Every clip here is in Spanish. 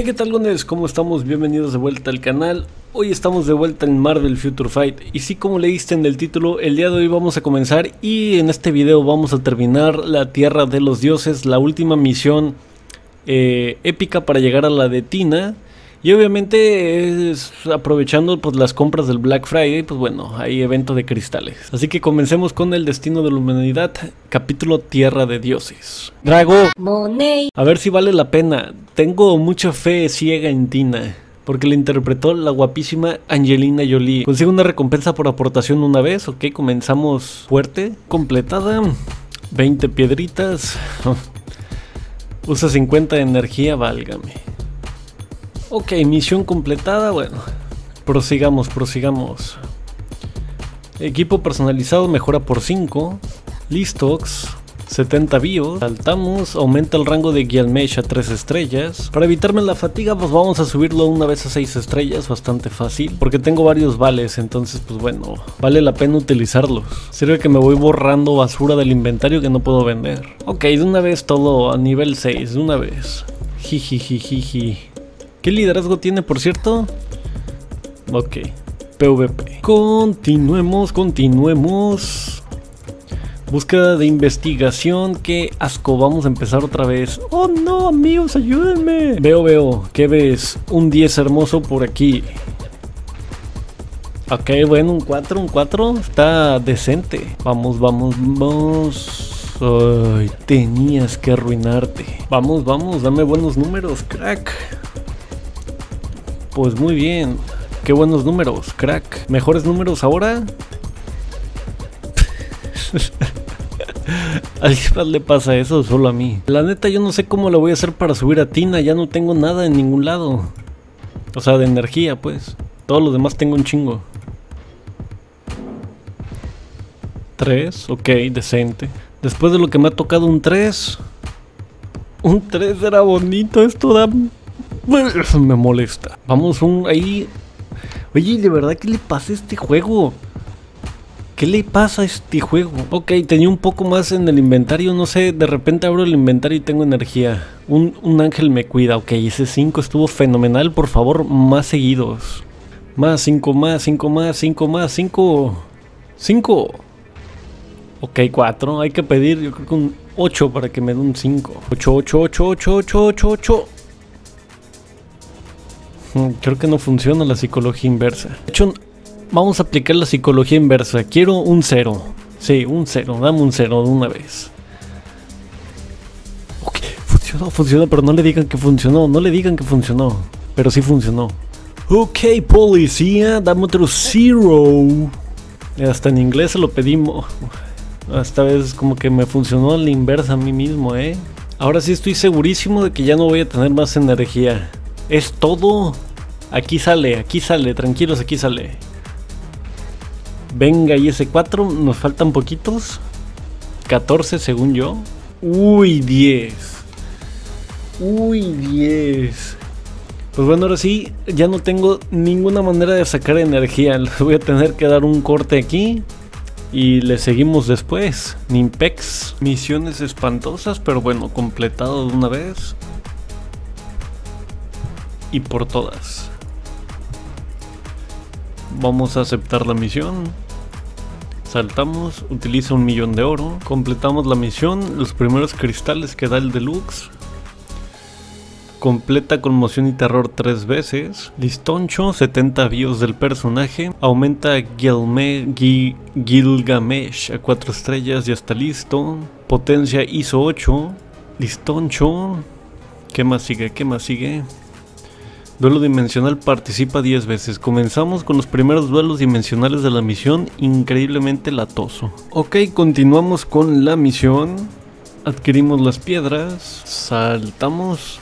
Hey, ¿qué tal, gones? ¿Cómo estamos? Bienvenidos de vuelta al canal. Hoy estamos de vuelta en Marvel Future Fight. Y sí, como leíste en el título, el día de hoy vamos a comenzar y en este video vamos a terminar la Tierra de los Dioses, la última misión eh, épica para llegar a la de Tina. Y obviamente es aprovechando pues, las compras del Black Friday, pues bueno, hay evento de cristales. Así que comencemos con el destino de la humanidad, capítulo Tierra de Dioses. Drago, a ver si vale la pena. Tengo mucha fe ciega en Tina. Porque la interpretó la guapísima Angelina Jolie. Consigo una recompensa por aportación una vez, ok, comenzamos fuerte. Completada. 20 piedritas. Usa 50 de energía, válgame. Ok, misión completada, bueno. Prosigamos, prosigamos. Equipo personalizado mejora por 5. Listox. 70 bios. Saltamos, aumenta el rango de Guialmesh a 3 estrellas. Para evitarme la fatiga, pues vamos a subirlo una vez a 6 estrellas, bastante fácil. Porque tengo varios vales, entonces pues bueno, vale la pena utilizarlos. Sirve que me voy borrando basura del inventario que no puedo vender. Ok, de una vez todo a nivel 6, de una vez. Jijijijiji. ¿Qué liderazgo tiene, por cierto? Ok, PvP. Continuemos, continuemos. Búsqueda de investigación. Qué asco, vamos a empezar otra vez. Oh no, amigos, ayúdenme. Veo, veo. ¿Qué ves? Un 10 hermoso por aquí. Ok, bueno, un 4, un 4. Está decente. Vamos, vamos, vamos. Ay, tenías que arruinarte. Vamos, vamos, dame buenos números, crack. Pues muy bien. Qué buenos números, crack. ¿Mejores números ahora? ¿A alguien le pasa eso solo a mí? La neta yo no sé cómo lo voy a hacer para subir a Tina, ya no tengo nada en ningún lado. O sea, de energía, pues. Todo lo demás tengo un chingo. Tres, ok, decente. Después de lo que me ha tocado un 3. Un 3 era bonito, esto da me molesta. Vamos un ahí. Oye, de verdad, ¿qué le pasa a este juego? ¿Qué le pasa a este juego? Ok, tenía un poco más en el inventario, no sé, de repente abro el inventario y tengo energía. Un, un ángel me cuida, ok, ese 5 estuvo fenomenal, por favor, más seguidos. Más, 5 más, 5 más, 5 más, 5. 5. Ok, 4, hay que pedir, yo creo que un 8 para que me dé un 5. 8, 8, 8, 8, 8, 8, 8. Creo que no funciona la psicología inversa. De hecho, vamos a aplicar la psicología inversa. Quiero un cero. Sí, un cero. Dame un cero de una vez. Ok, funcionó, funcionó, pero no le digan que funcionó. No le digan que funcionó. Pero sí funcionó. Ok, policía, dame otro zero. Hasta en inglés se lo pedimos. Esta vez como que me funcionó la inversa a mí mismo, ¿eh? Ahora sí estoy segurísimo de que ya no voy a tener más energía. Es todo. Aquí sale, aquí sale, tranquilos, aquí sale. Venga, y ese 4, nos faltan poquitos. 14 según yo. Uy, 10. Uy, 10. Pues bueno, ahora sí, ya no tengo ninguna manera de sacar energía. Voy a tener que dar un corte aquí. Y le seguimos después. Nimpex. Misiones espantosas, pero bueno, completado de una vez y por todas. Vamos a aceptar la misión. Saltamos, utiliza un millón de oro. Completamos la misión, los primeros cristales que da el deluxe. Completa conmoción y terror tres veces. Listoncho, 70 bios del personaje. Aumenta Gilme, Gilgamesh a 4 estrellas, ya está listo. Potencia ISO 8. Listoncho. ¿Qué más sigue? ¿Qué más sigue? Duelo dimensional participa 10 veces. Comenzamos con los primeros duelos dimensionales de la misión, increíblemente latoso. Ok, continuamos con la misión. Adquirimos las piedras, saltamos.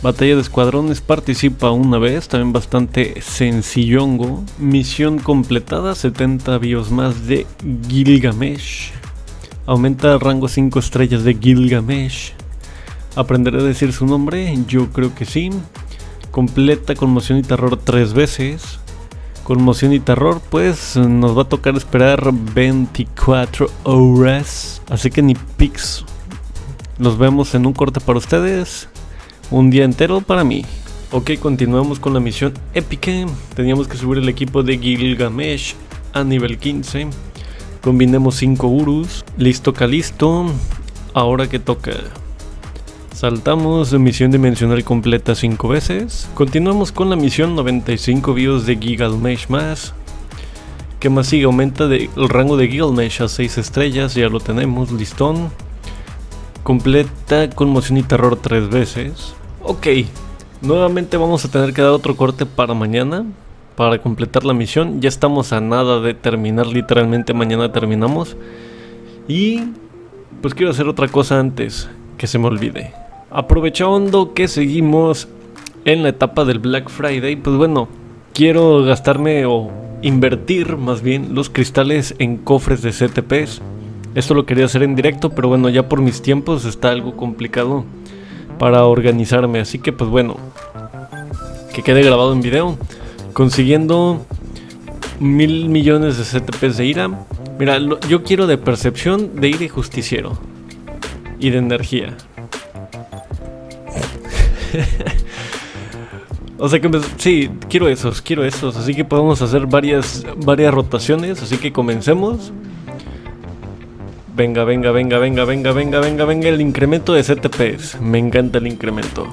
Batalla de escuadrones participa una vez, también bastante sencillongo. Misión completada, 70 bios más de Gilgamesh. Aumenta el rango 5 estrellas de Gilgamesh. ¿Aprenderé a decir su nombre? Yo creo que sí. Completa conmoción y terror tres veces. Conmoción y terror, pues nos va a tocar esperar 24 horas. Así que ni pics. Nos vemos en un corte para ustedes. Un día entero para mí. Ok, continuamos con la misión épica. Teníamos que subir el equipo de Gilgamesh a nivel 15. Combinemos 5 Urus. Listo, Calisto. Ahora que toca. Saltamos misión dimensional completa 5 veces. Continuamos con la misión 95 bios de Gilgamesh más. ¿Qué más sigue? Aumenta el rango de Gilgamesh a 6 estrellas. Ya lo tenemos, listón. Completa conmoción y terror 3 veces. Ok, nuevamente vamos a tener que dar otro corte para mañana para completar la misión. Ya estamos a nada de terminar, literalmente mañana terminamos. Y pues quiero hacer otra cosa antes que se me olvide. Aprovechando que seguimos en la etapa del Black Friday, pues bueno, quiero gastarme o invertir más bien los cristales en cofres de CTPs. Esto lo quería hacer en directo, pero bueno, ya por mis tiempos está algo complicado para organizarme. Así que pues bueno, que quede grabado en video consiguiendo mil millones de CTPs de ira. Mira, yo quiero de percepción, de ira y justiciero. Y de energía. o sea que sí, quiero esos, quiero esos. Así que podemos hacer varias, varias rotaciones. Así que comencemos. Venga, venga, venga, venga, venga, venga, venga, venga. El incremento de CTPs. Me encanta el incremento.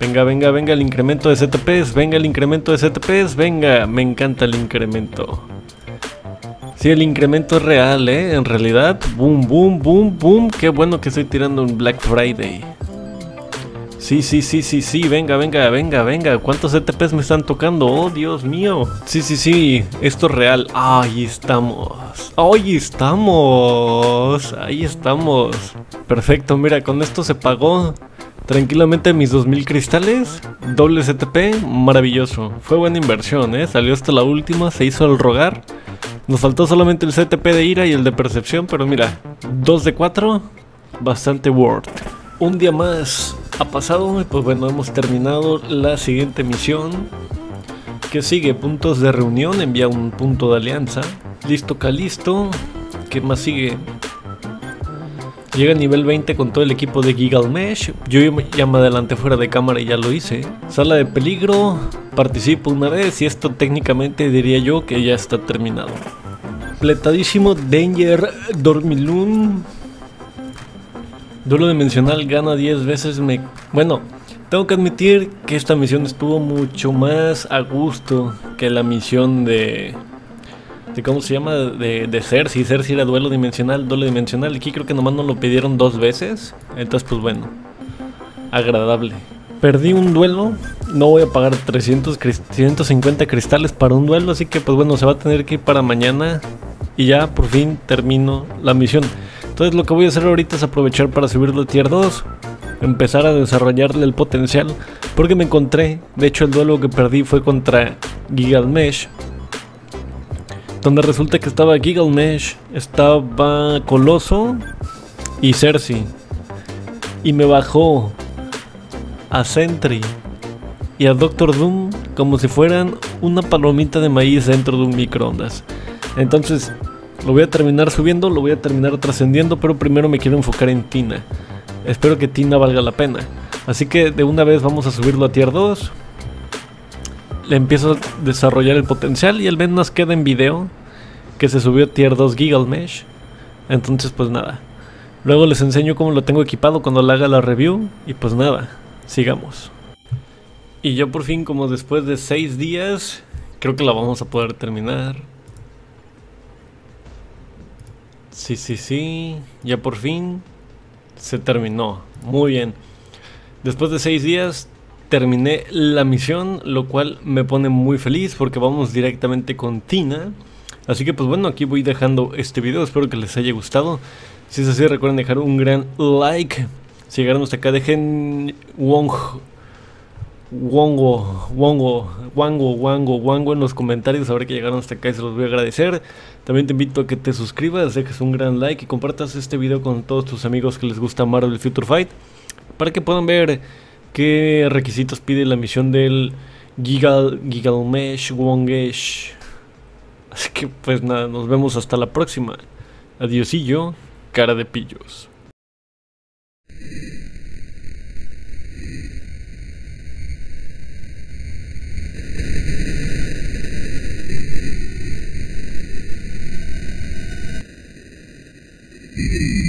Venga, venga, venga el incremento de CTPs, venga el incremento de CTPs, venga, me encanta el incremento. Sí, el incremento es real, ¿eh? En realidad, boom, boom, boom, boom. Qué bueno que estoy tirando un Black Friday. Sí, sí, sí, sí, sí, venga, venga, venga, venga. ¿Cuántos CTPs me están tocando? Oh, Dios mío. Sí, sí, sí, esto es real. Ahí estamos. Ahí estamos. Ahí estamos. Perfecto, mira, con esto se pagó tranquilamente mis 2000 cristales, doble CTP, maravilloso. Fue buena inversión, ¿eh? Salió hasta la última, se hizo el rogar. Nos faltó solamente el CTP de ira y el de percepción, pero mira, 2 de 4, bastante worth. Un día más ha pasado y pues bueno, hemos terminado la siguiente misión. Que sigue? Puntos de reunión, envía un punto de alianza. Listo, Calisto. ¿Qué más sigue? Llega a nivel 20 con todo el equipo de Gigalmesh. Yo ya me adelanté fuera de cámara y ya lo hice. Sala de peligro. Participo una vez y esto técnicamente diría yo que ya está terminado. Pletadísimo Danger Dormilun. Duelo dimensional gana 10 veces. Me... Bueno, tengo que admitir que esta misión estuvo mucho más a gusto que la misión de ¿cómo se llama? De, de Cersei. Cersei era duelo dimensional, duelo dimensional. Aquí creo que nomás nos lo pidieron dos veces. Entonces, pues bueno, agradable. Perdí un duelo, no voy a pagar 300, 350 cristales para un duelo, así que pues bueno, se va a tener que ir para mañana y ya por fin termino la misión. Entonces lo que voy a hacer ahorita es aprovechar para subirlo a tier 2, empezar a desarrollarle el potencial, porque me encontré, de hecho el duelo que perdí fue contra Gigalmesh, donde resulta que estaba Gilgamesh, estaba Coloso y Cersei. Y me bajó a Sentry y a Doctor Doom como si fueran una palomita de maíz dentro de un microondas. Entonces, lo voy a terminar subiendo, lo voy a terminar trascendiendo, pero primero me quiero enfocar en Tina. Espero que Tina valga la pena. Así que de una vez vamos a subirlo a tier 2 le empiezo a desarrollar el potencial y el Ben nos queda en video que se subió a tier 2 Gigalmesh. Entonces pues nada. Luego les enseño cómo lo tengo equipado cuando le haga la review y pues nada, sigamos. Y yo por fin como después de 6 días creo que la vamos a poder terminar. Sí, sí, sí, ya por fin se terminó. Muy bien. Después de 6 días terminé la misión, lo cual me pone muy feliz porque vamos directamente con Tina. Así que pues bueno, aquí voy dejando este video, espero que les haya gustado. Si es así, recuerden dejar un gran like. Si llegaron hasta acá, dejen Wong, Wongo, Wongo, Wango, Wango, Wango en los comentarios. Ahora que llegaron hasta acá y se los voy a agradecer. También te invito a que te suscribas, dejes un gran like y compartas este video con todos tus amigos que les gusta Marvel Future Fight. Para que puedan ver qué requisitos pide la misión del Gigal, Gigalmesh Wongesh. Así que pues nada, nos vemos hasta la próxima. Adiosillo, cara de pillos. Peace.